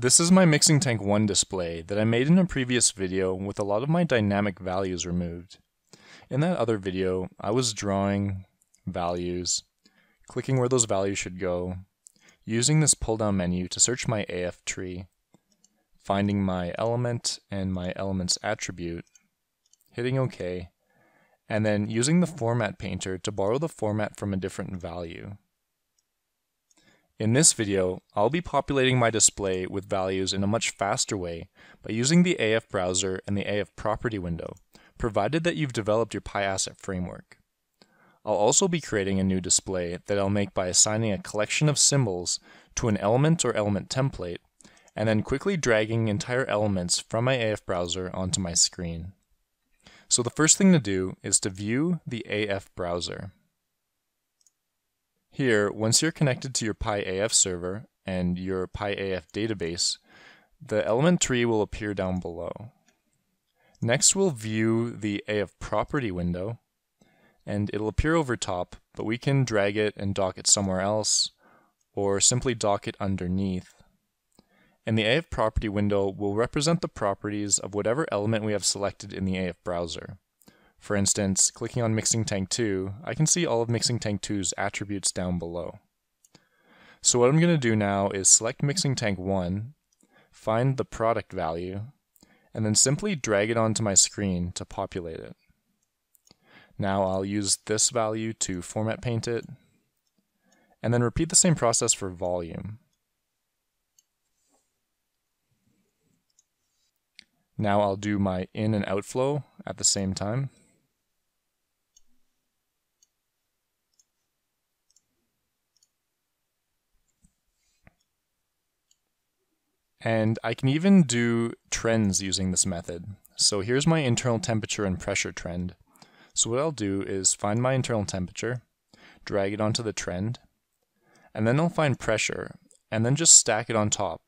This is my Mixing Tank 1 display that I made in a previous video with a lot of my dynamic values removed. In that other video, I was drawing values, clicking where those values should go, using this pull-down menu to search my AF tree, finding my element and my element's attribute, hitting OK, and then using the format painter to borrow the format from a different value. In this video, I'll be populating my display with values in a much faster way by using the AF browser and the AF property window, provided that you've developed your PI Asset framework. I'll also be creating a new display that I'll make by assigning a collection of symbols to an element or element template, and then quickly dragging entire elements from my AF browser onto my screen. So the first thing to do is to view the AF browser. Here, once you're connected to your PI AF server and your PI AF database, the element tree will appear down below. Next, we'll view the AF property window, and it'll appear over top, but we can drag it and dock it somewhere else, or simply dock it underneath. And the AF property window will represent the properties of whatever element we have selected in the AF browser. For instance, clicking on Mixing Tank 2, I can see all of Mixing Tank 2's attributes down below. So what I'm going to do now is select Mixing Tank 1, find the product value, and then simply drag it onto my screen to populate it. Now I'll use this value to format paint it, and then repeat the same process for volume. Now I'll do my in and outflow at the same time. And I can even do trends using this method. So here's my internal temperature and pressure trend. So what I'll do is find my internal temperature, drag it onto the trend, and then I'll find pressure, and then just stack it on top.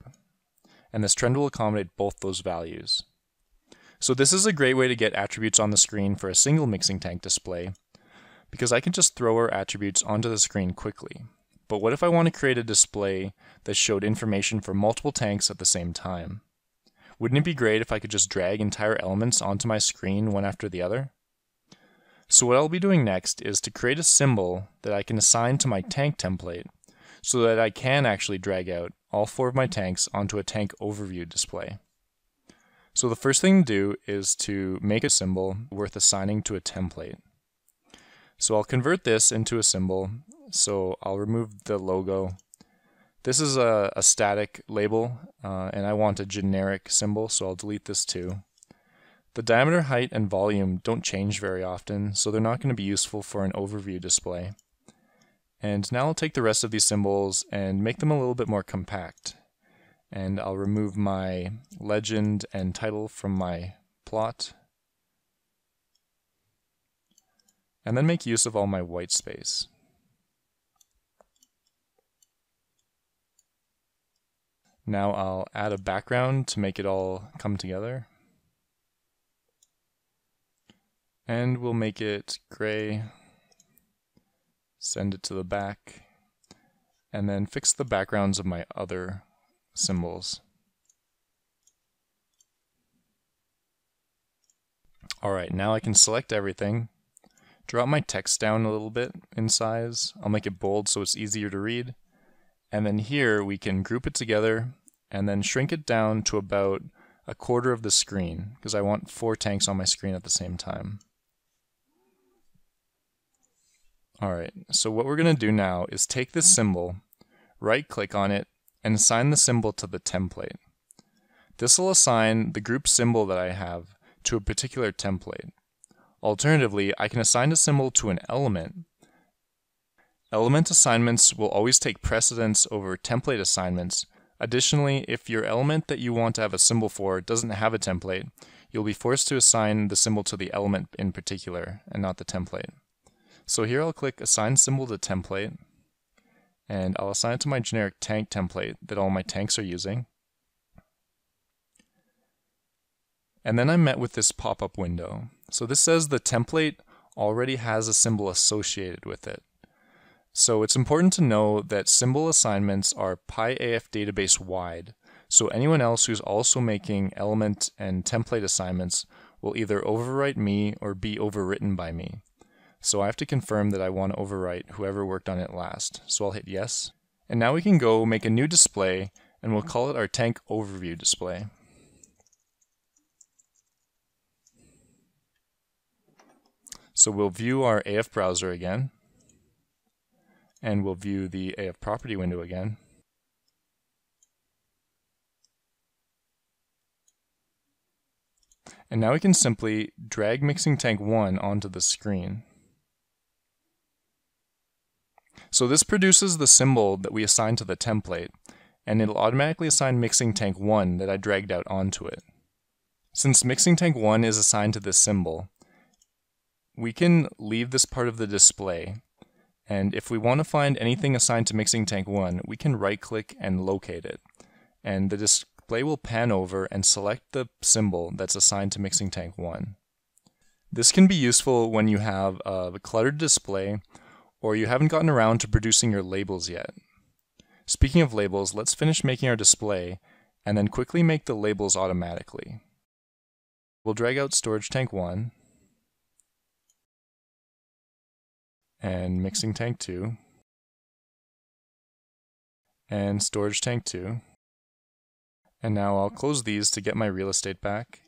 And this trend will accommodate both those values. So this is a great way to get attributes on the screen for a single mixing tank display, because I can just throw our attributes onto the screen quickly. But what if I want to create a display that showed information for multiple tanks at the same time? Wouldn't it be great if I could just drag entire elements onto my screen one after the other? So what I'll be doing next is to create a symbol that I can assign to my tank template so that I can actually drag out all four of my tanks onto a tank overview display. So the first thing to do is to make a symbol worth assigning to a template. So I'll convert this into a symbol so I'll remove the logo. This is a, a static label, uh, and I want a generic symbol, so I'll delete this too. The diameter, height, and volume don't change very often, so they're not going to be useful for an overview display. And now I'll take the rest of these symbols and make them a little bit more compact. And I'll remove my legend and title from my plot. And then make use of all my white space. Now I'll add a background to make it all come together. And we'll make it gray, send it to the back, and then fix the backgrounds of my other symbols. Alright, now I can select everything, drop my text down a little bit in size, I'll make it bold so it's easier to read, and then here we can group it together and then shrink it down to about a quarter of the screen because I want four tanks on my screen at the same time. Alright, so what we're going to do now is take this symbol, right click on it, and assign the symbol to the template. This will assign the group symbol that I have to a particular template. Alternatively, I can assign a symbol to an element. Element assignments will always take precedence over template assignments Additionally, if your element that you want to have a symbol for doesn't have a template, you'll be forced to assign the symbol to the element in particular and not the template. So here I'll click Assign Symbol to Template, and I'll assign it to my generic tank template that all my tanks are using. And then I'm met with this pop-up window. So this says the template already has a symbol associated with it. So it's important to know that symbol assignments are PI AF database wide. So anyone else who's also making element and template assignments will either overwrite me or be overwritten by me. So I have to confirm that I want to overwrite whoever worked on it last. So I'll hit yes. And now we can go make a new display and we'll call it our tank overview display. So we'll view our AF browser again and we'll view the AF property window again. And now we can simply drag mixing tank 1 onto the screen. So this produces the symbol that we assigned to the template, and it'll automatically assign mixing tank 1 that I dragged out onto it. Since mixing tank 1 is assigned to this symbol, we can leave this part of the display, and if we want to find anything assigned to mixing tank 1, we can right click and locate it. And the display will pan over and select the symbol that's assigned to mixing tank 1. This can be useful when you have a cluttered display or you haven't gotten around to producing your labels yet. Speaking of labels, let's finish making our display and then quickly make the labels automatically. We'll drag out storage tank 1 and mixing tank 2 and storage tank 2 and now I'll close these to get my real estate back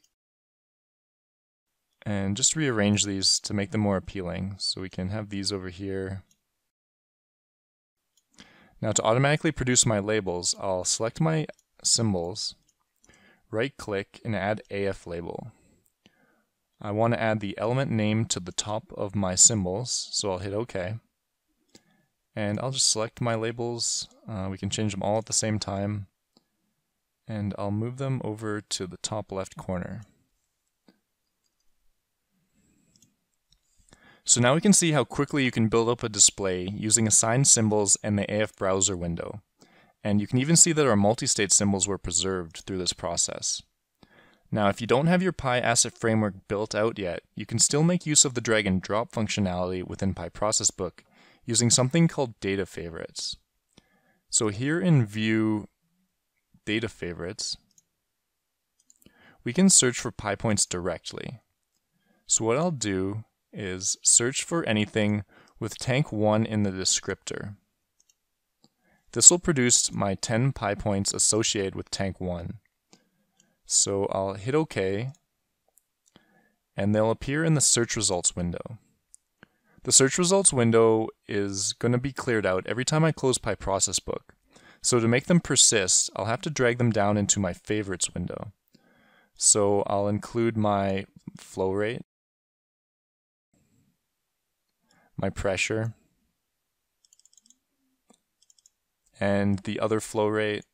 and just rearrange these to make them more appealing. So we can have these over here. Now to automatically produce my labels, I'll select my symbols, right click and add AF label. I want to add the element name to the top of my symbols, so I'll hit OK. And I'll just select my labels. Uh, we can change them all at the same time. And I'll move them over to the top left corner. So now we can see how quickly you can build up a display using assigned symbols and the AF browser window. And you can even see that our multi-state symbols were preserved through this process. Now, if you don't have your PI asset framework built out yet, you can still make use of the drag and drop functionality within PI ProcessBook using something called data favorites. So here in view data favorites, we can search for PI points directly. So what I'll do is search for anything with tank 1 in the descriptor. This will produce my 10 PI points associated with tank 1. So I'll hit OK, and they'll appear in the search results window. The search results window is going to be cleared out every time I close PI ProcessBook. So to make them persist, I'll have to drag them down into my favorites window. So I'll include my flow rate, my pressure, and the other flow rate,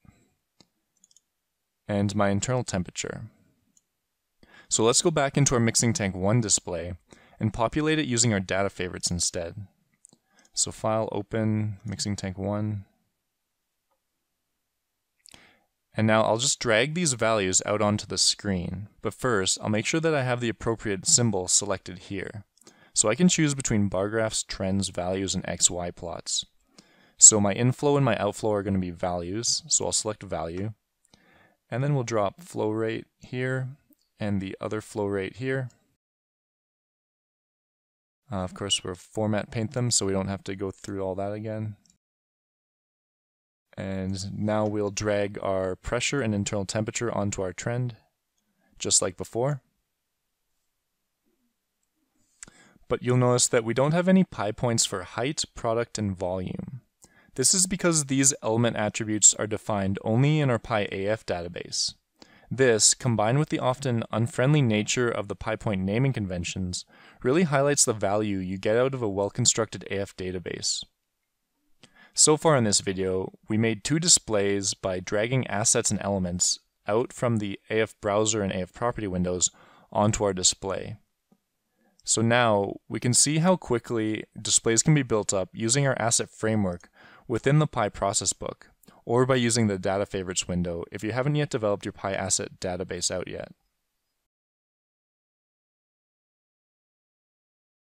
and my internal temperature. So let's go back into our mixing tank 1 display and populate it using our data favorites instead. So file open mixing tank 1. And now I'll just drag these values out onto the screen, but first I'll make sure that I have the appropriate symbol selected here. So I can choose between bar graphs, trends, values, and XY plots. So my inflow and my outflow are going to be values, so I'll select value. And then we'll drop flow rate here, and the other flow rate here. Uh, of course, we'll format paint them so we don't have to go through all that again. And now we'll drag our pressure and internal temperature onto our trend, just like before. but you'll notice that we don't have any PI points for height, product, and volume. This is because these element attributes are defined only in our PI AF database. This, combined with the often unfriendly nature of the PI Point naming conventions, really highlights the value you get out of a well-constructed AF database. So far in this video, we made two displays by dragging assets and elements out from the AF browser and AF property windows onto our display. So now we can see how quickly displays can be built up using our asset framework within the PI ProcessBook, or by using the data favorites window if you haven't yet developed your PI asset database out yet.